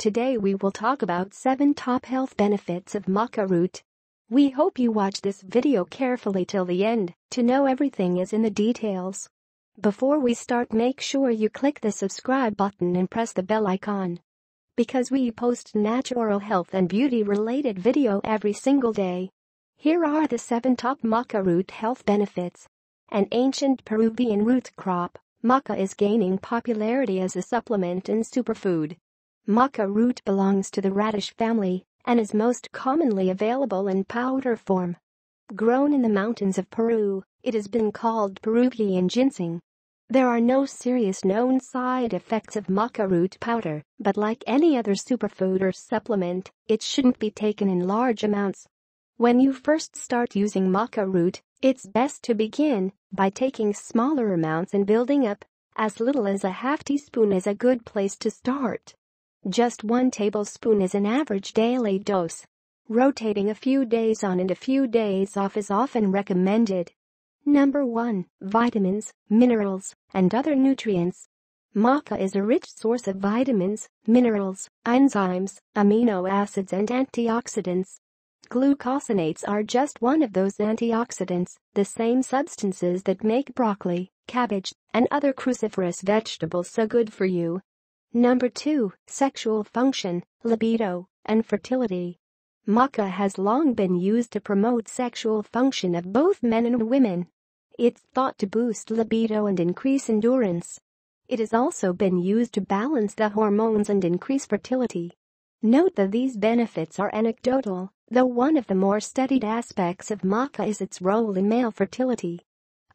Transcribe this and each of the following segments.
Today we will talk about 7 top health benefits of maca root. We hope you watch this video carefully till the end to know everything is in the details. Before we start make sure you click the subscribe button and press the bell icon. Because we post natural health and beauty related video every single day. Here are the 7 top maca root health benefits. An ancient Peruvian root crop, maca is gaining popularity as a supplement and superfood. Maca root belongs to the radish family and is most commonly available in powder form. Grown in the mountains of Peru, it has been called Peruvian ginseng. There are no serious known side effects of maca root powder, but like any other superfood or supplement, it shouldn't be taken in large amounts. When you first start using maca root, it's best to begin by taking smaller amounts and building up. As little as a half teaspoon is a good place to start. Just one tablespoon is an average daily dose. Rotating a few days on and a few days off is often recommended. Number 1. Vitamins, minerals, and other nutrients. Maca is a rich source of vitamins, minerals, enzymes, amino acids and antioxidants. Glucosinates are just one of those antioxidants, the same substances that make broccoli, cabbage, and other cruciferous vegetables so good for you. Number 2. Sexual function, libido, and fertility. Maca has long been used to promote sexual function of both men and women. It's thought to boost libido and increase endurance. It has also been used to balance the hormones and increase fertility. Note that these benefits are anecdotal, though one of the more studied aspects of maca is its role in male fertility.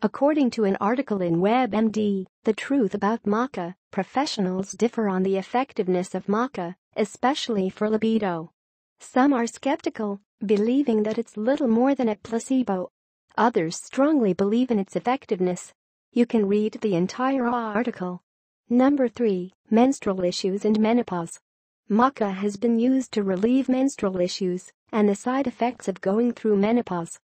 According to an article in WebMD, The Truth About Maca, professionals differ on the effectiveness of maca, especially for libido. Some are skeptical, believing that it's little more than a placebo. Others strongly believe in its effectiveness. You can read the entire article. Number 3. Menstrual issues and menopause. Maca has been used to relieve menstrual issues and the side effects of going through menopause.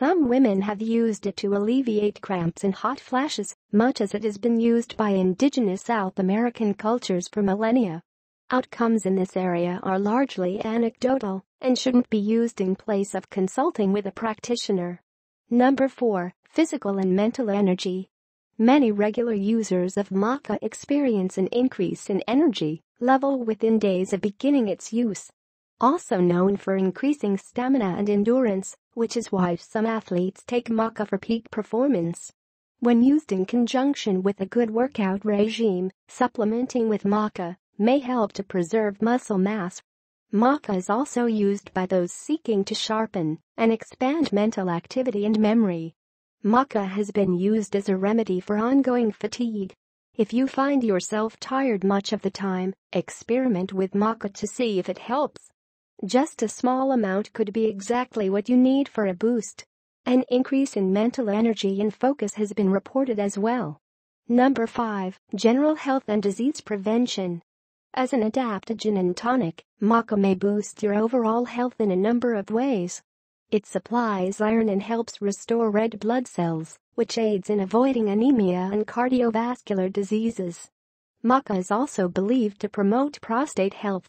Some women have used it to alleviate cramps and hot flashes, much as it has been used by indigenous South American cultures for millennia. Outcomes in this area are largely anecdotal and shouldn't be used in place of consulting with a practitioner. Number 4. Physical and mental energy. Many regular users of maca experience an increase in energy level within days of beginning its use also known for increasing stamina and endurance, which is why some athletes take maca for peak performance. When used in conjunction with a good workout regime, supplementing with maca may help to preserve muscle mass. Maca is also used by those seeking to sharpen and expand mental activity and memory. Maca has been used as a remedy for ongoing fatigue. If you find yourself tired much of the time, experiment with maca to see if it helps. Just a small amount could be exactly what you need for a boost. An increase in mental energy and focus has been reported as well. Number 5. General health and disease prevention. As an adaptogen and tonic, maca may boost your overall health in a number of ways. It supplies iron and helps restore red blood cells, which aids in avoiding anemia and cardiovascular diseases. Maca is also believed to promote prostate health.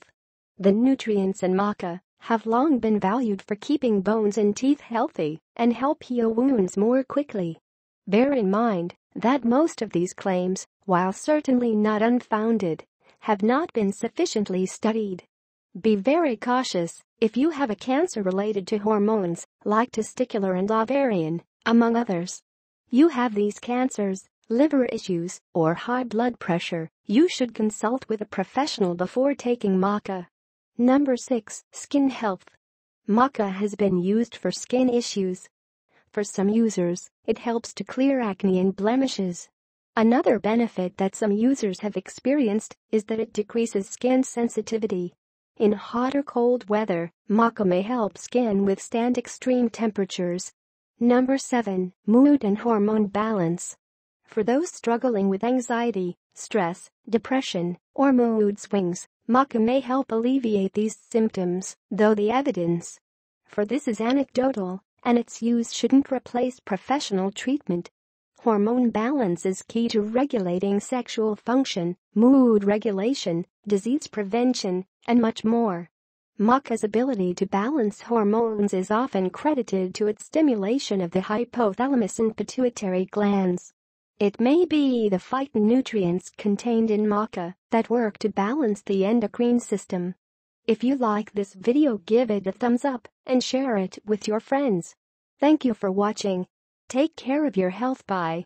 The nutrients in maca have long been valued for keeping bones and teeth healthy and help heal wounds more quickly. Bear in mind that most of these claims, while certainly not unfounded, have not been sufficiently studied. Be very cautious if you have a cancer related to hormones like testicular and ovarian, among others. You have these cancers, liver issues, or high blood pressure, you should consult with a professional before taking maca. Number 6. Skin health. Maca has been used for skin issues. For some users, it helps to clear acne and blemishes. Another benefit that some users have experienced is that it decreases skin sensitivity. In hot or cold weather, maca may help skin withstand extreme temperatures. Number 7. Mood and hormone balance. For those struggling with anxiety, stress, depression, or mood swings, Maca may help alleviate these symptoms, though the evidence for this is anecdotal, and its use shouldn't replace professional treatment. Hormone balance is key to regulating sexual function, mood regulation, disease prevention, and much more. Maca's ability to balance hormones is often credited to its stimulation of the hypothalamus and pituitary glands. It may be the phytonutrients contained in maca that work to balance the endocrine system. If you like this video give it a thumbs up and share it with your friends. Thank you for watching. Take care of your health. Bye.